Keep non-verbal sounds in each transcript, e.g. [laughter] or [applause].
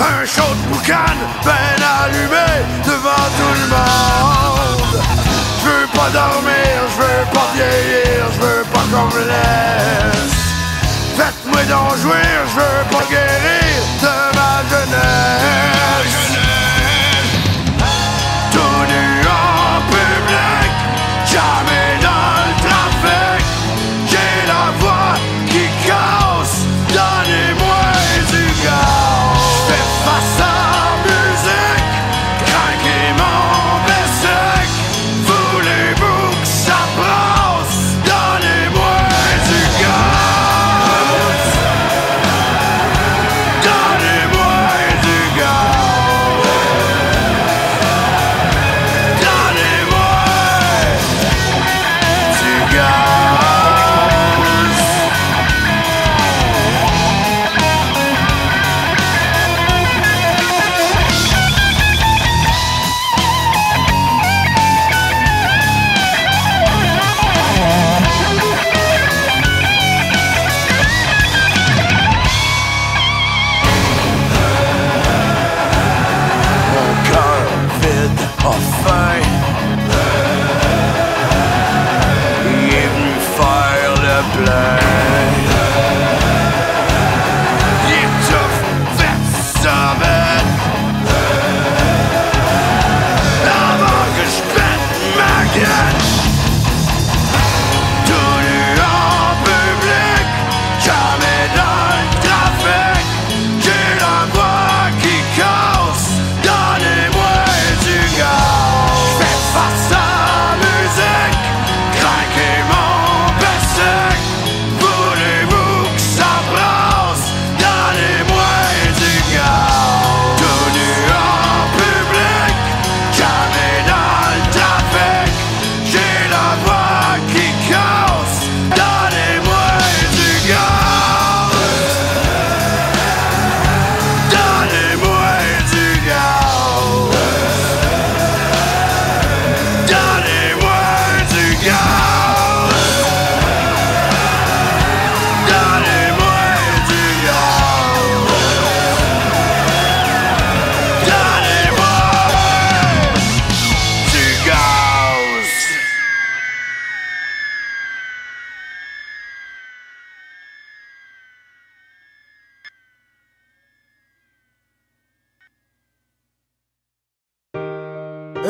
Un show de boucan ben allumé devant tout le monde. Je veux pas dormir, je veux pas vieillir, je veux pas qu'on me laisse. Faites-moi d'en jouir, je veux pas guérir de ma jeunesse.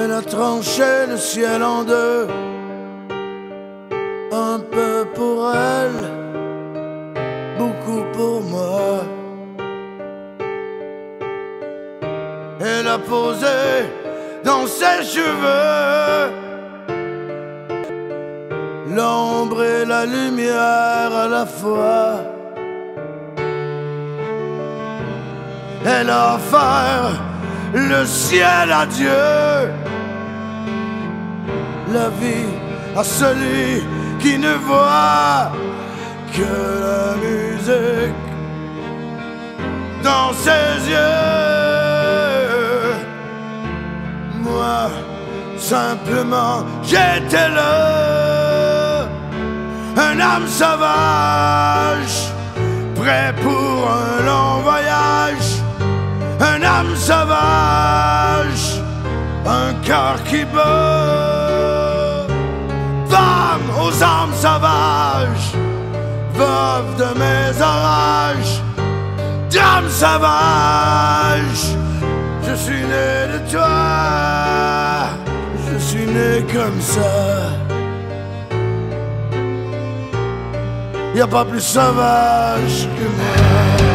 Elle a tranché le ciel en deux, un peu pour elle, beaucoup pour moi. Elle a posé dans ses cheveux l'ombre et la lumière à la fois. Elle a offert le ciel à Dieu la vie à celui qui ne voit que la musique dans ses yeux. Moi, simplement, j'étais là, un âme sauvage, prêt pour un long voyage, un âme sauvage, un cœur qui bat aux armes sauvages, veuve de mes orages, d'âme sauvage. Je suis né de toi, je suis né comme ça. Y a pas plus sauvage que moi.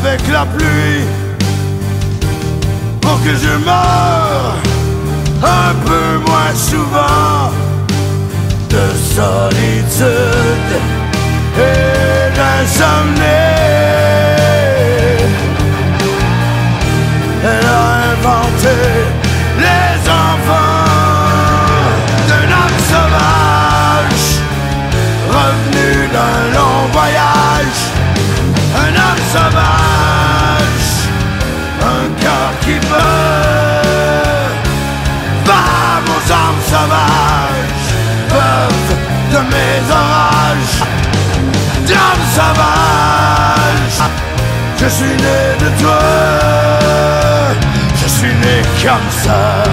Avec la pluie pour que je meure un peu moins souvent de solitude et d'insomnie. Elle a inventé je suis né de toi. Je suis né comme ça.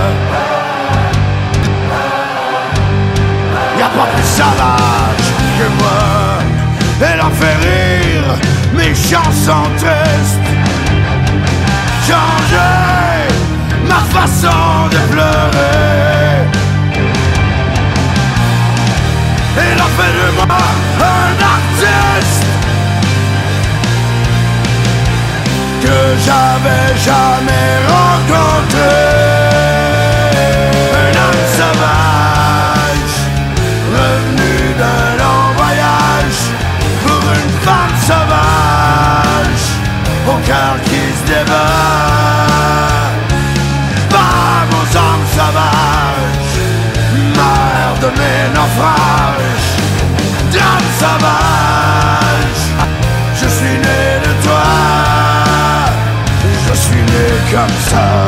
Y a pas plus sauvage que moi. Elle en fait rire mes chansons tristes. Changer ma façon de pleurer. J'avais jamais rencontré. Un homme sauvage, revenu d'un long voyage, pour une femme sauvage, au cœur qui se débat. Femme aux hommes sauvages, mère de mes naufrages, d'homme sauvage, suis né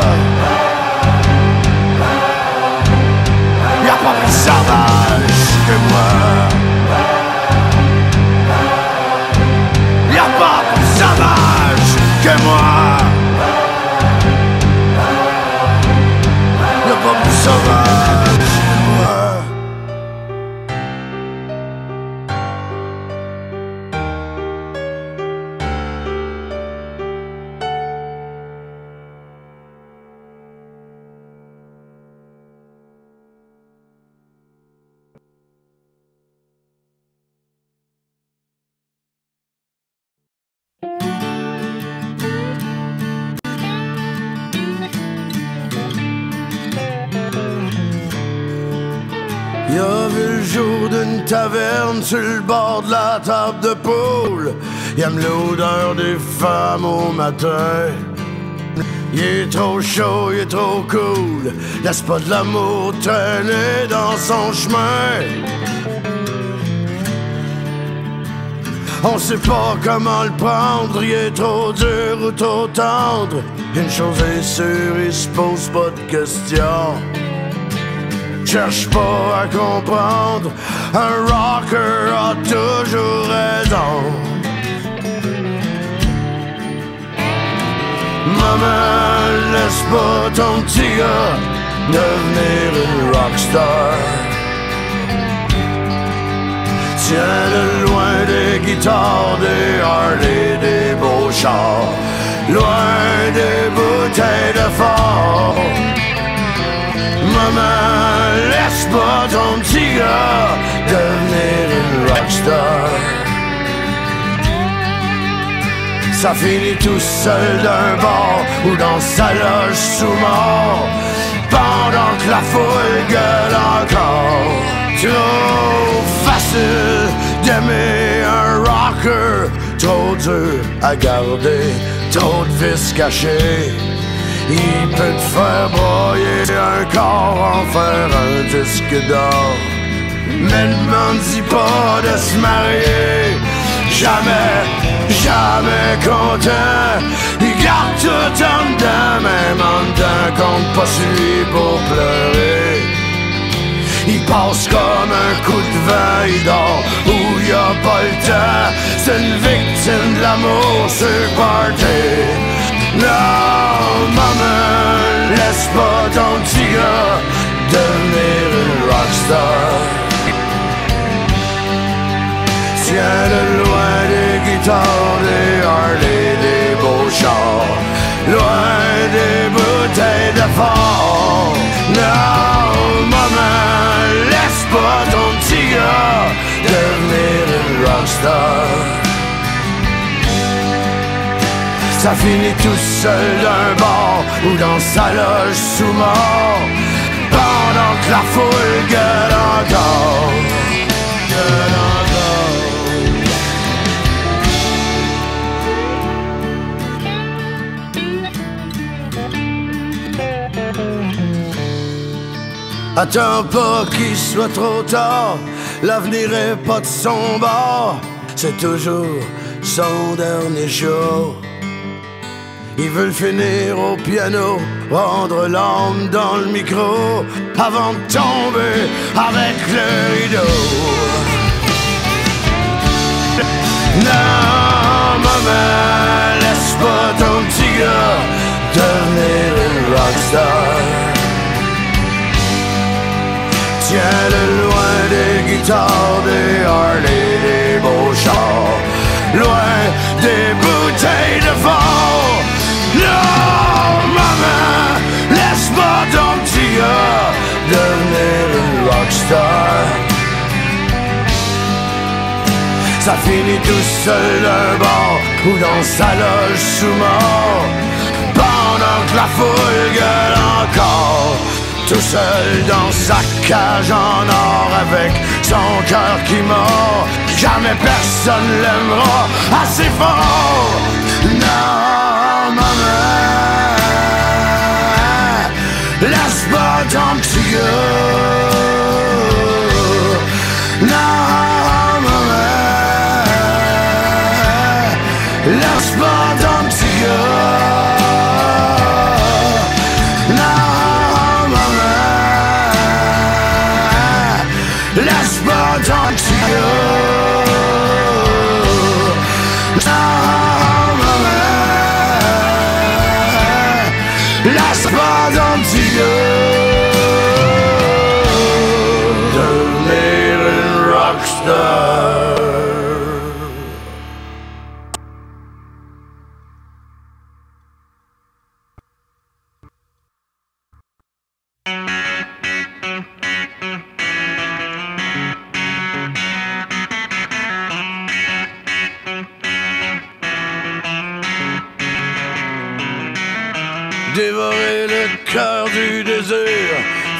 Il a vu le jour d'une taverne sur le bord de la table de poule. Il aime l'odeur des femmes au matin. Il est trop chaud, il est trop cool. Laisse pas de l'amour traîner dans son chemin? On sait pas comment le prendre, il est trop dur ou trop tendre. Une chose est sûre, il se pose pas de questions. Cherche pas à comprendre, un rocker a toujours raison. Maman, laisse pas ton petit gars devenir une rockstar. Tiens-le loin des guitares, des Harley, des beaux chars, loin des bouteilles de fort. Maman, laisse pas ton gars devenir une rockstar. Ça finit tout seul d'un bar ou dans sa loge sous mort Pendant que la foule gueule encore Trop facile d'aimer un rocker Trop dur à garder, trop de vis cachés Il peut te faire broyer un corps, en faire un disque d'or. Mais ne m'en dis pas de se marier. Jamais, jamais content. Il garde tout en dedans Même en dedans compte pas pour pleurer. Il passe comme un coup de vent Il dort où y a pas le temps. C'est une victime de l'amour le party Non, maman, laisse pas ton petit gars devenir rockstar. Tiens de loin des guitares, des Harley, des beaux chars, loin des bouteilles de fort. Non, maman, laisse pas ton petit gars devenir rockstar. Ça finit tout seul d'un bar ou dans sa loge sous mort. Pendant que la foule gueule encore Gueule encore. Attends pas qu'il soit trop tard L'avenir est pas de son bord. C'est toujours son dernier jour ils veulent finir au piano, rendre l'âme dans le micro, avant de tomber avec le rideau. [laughs] Non, maman, laisse pas ton petit gars devenir une rockstar. Tiens-le loin des guitares, des Harley, des beaux chars, loin des bouteilles de fort. Maman, laisse pas ton petit gars devenir une rockstar. Ça finit tout seul d'un bord ou dans sa loge sous mort. Pendant que la foule gueule encore, tout seul dans sa cage en or avec son cœur qui mord. Jamais personne l'aimera assez fort. Non, pas ton petit gars. Non, maman, laisse pas ton petit gars. Non, maman, laisse pas ton petit gars.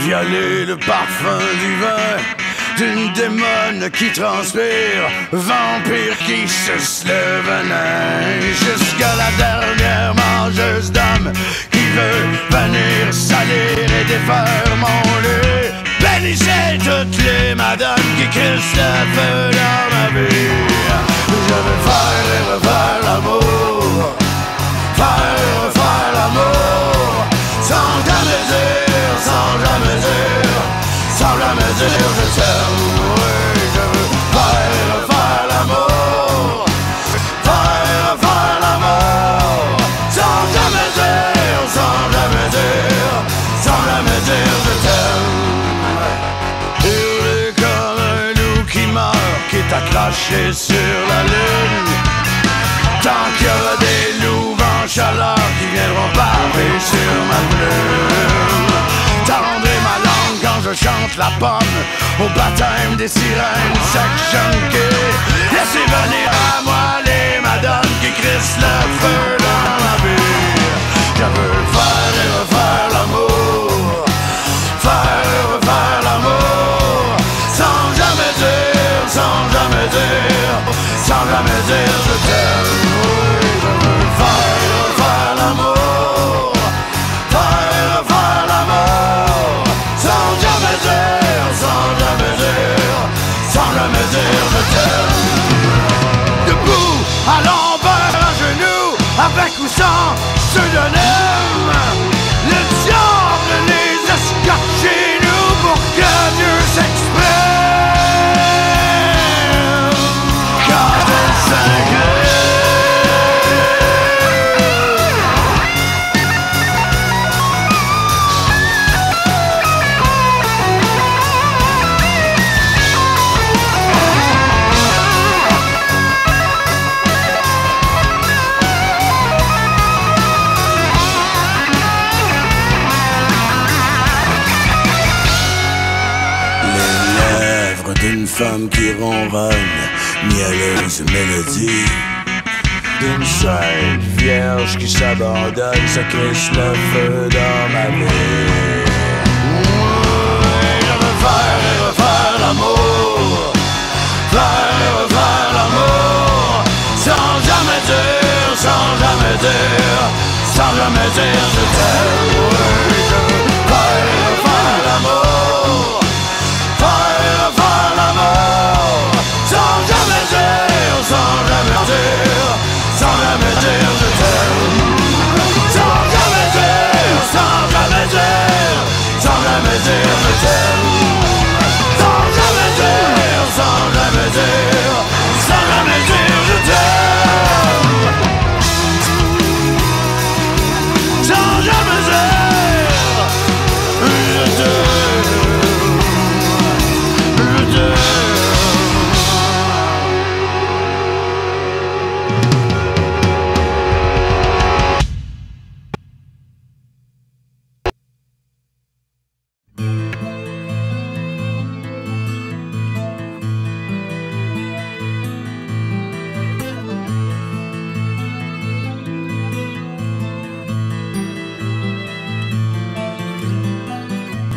Violer le parfum du vin, d'une démone qui transpire, vampire qui suce le venin, jusqu'à la dernière mangeuse d'âme qui veut venir salir et défaire mon lit. Bénissez toutes les madames qui crissent le feu dans ma vie. Je veux faire et refaire l'amour sans jamais dire Sans jamais dire je Oui, je veux faire et refaire l'amour. Faire et refaire l'amour. Sans jamais dire, sans jamais dire Sans jamais dire je t'aime Hurler comme un loup qui meurt Qui est accroché sur la lune. Tant qu'il y aura des loups en chaleur qui viendront parler sur ma plume. La pomme au baptême des sirènes chaque junkie. Laissez venir à moi les madones qui crissent le feu dans ma vie. Je veux faire et refaire l'amour, faire et refaire l'amour, sans jamais dire, sans jamais dire, sans jamais dire femme qui ronronne, mielleuse mélodie. D'une seule vierge qui s'abandonne, ça crisse le feu dans ma vie. Je veux faire et refaire l'amour, faire et refaire l'amour, sans jamais dire, sans jamais dire, sans jamais dire je t'aime.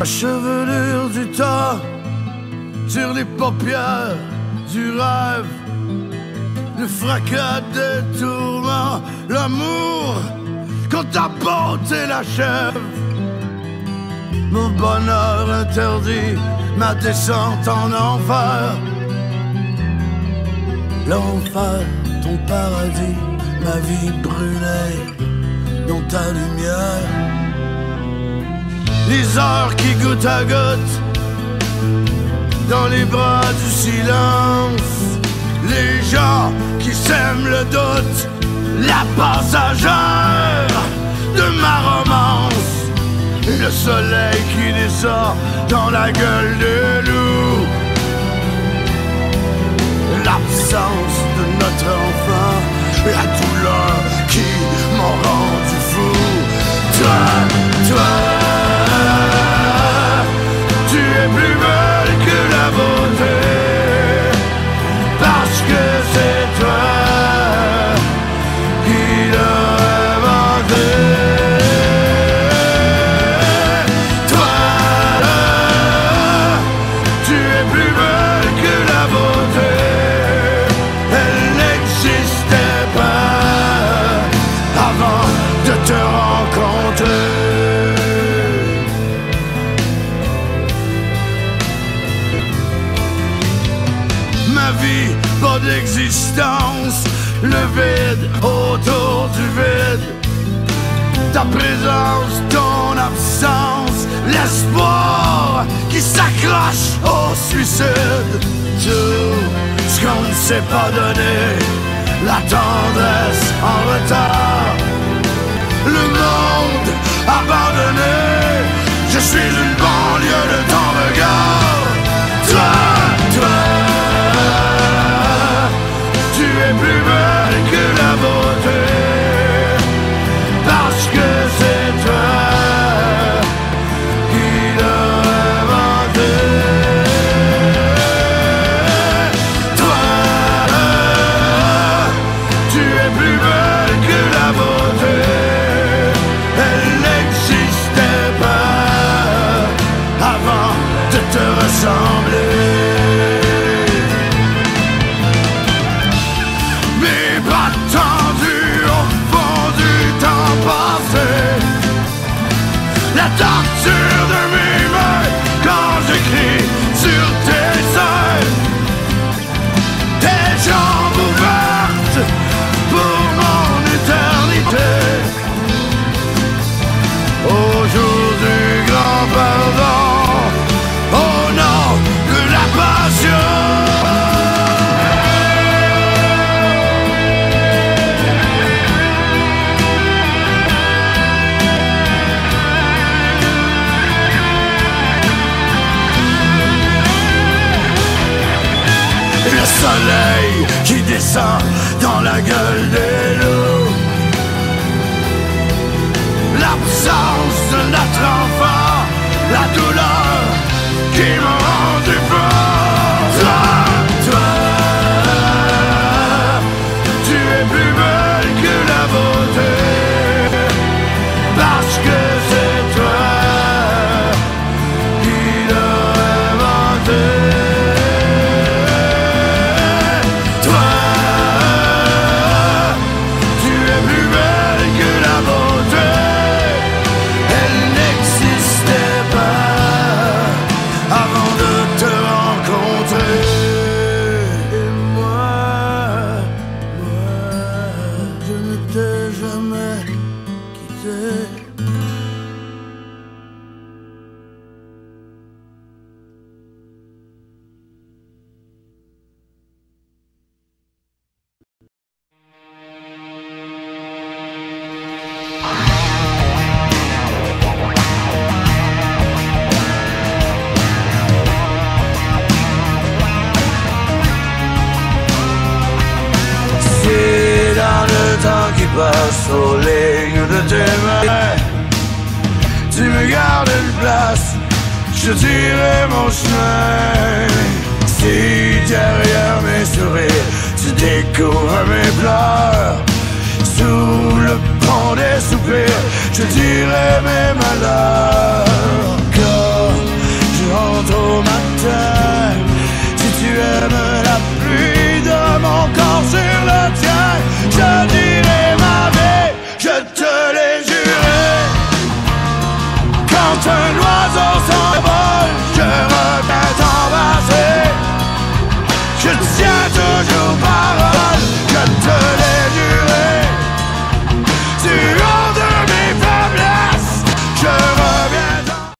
La chevelure du temps sur les paupières du rêve, le fracas des tourments, l'amour quand ta beauté l'achève. Mon bonheur interdit ma descente en enfer. L'enfer, ton paradis, ma vie brûlait dans ta lumière les heures qui goutte à goutte dans les bras du silence, les gens qui sèment le doute, la passagère de ma romance, et le soleil qui descend dans la gueule de loup, l'absence de notre enfant, la douleur qui m'ont rendu fou, toi, toi. Monde. Abandonné, je suis une banlieue de ton dans la gueule des loups. L'absence de notre enfant La douleur qui m'a rendu fort sous